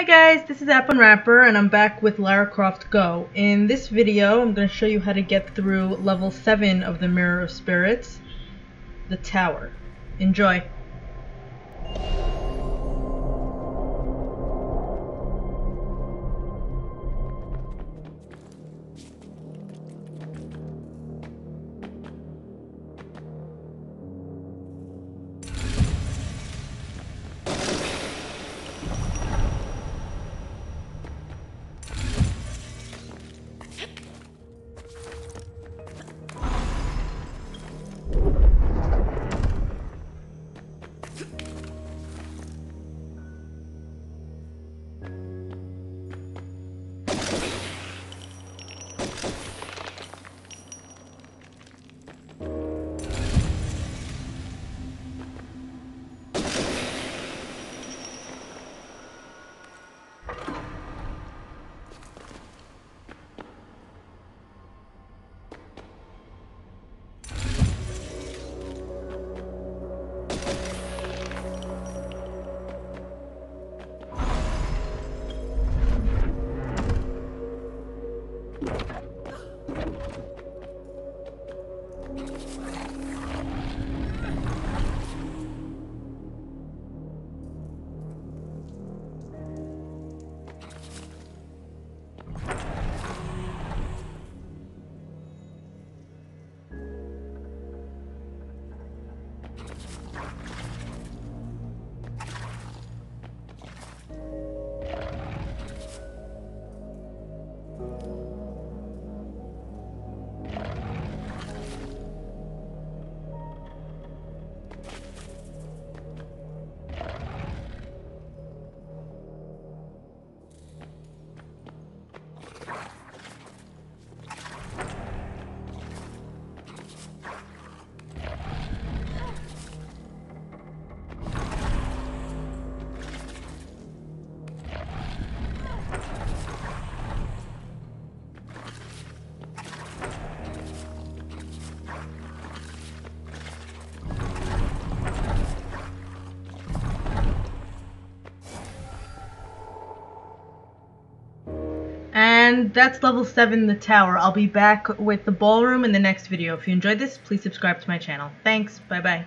Hi guys, this is App Unwrapper and I'm back with Lara Croft Go. In this video, I'm going to show you how to get through level 7 of the Mirror of Spirits, the Tower. Enjoy! Bye. And that's level 7, the tower. I'll be back with the ballroom in the next video. If you enjoyed this, please subscribe to my channel. Thanks. Bye-bye.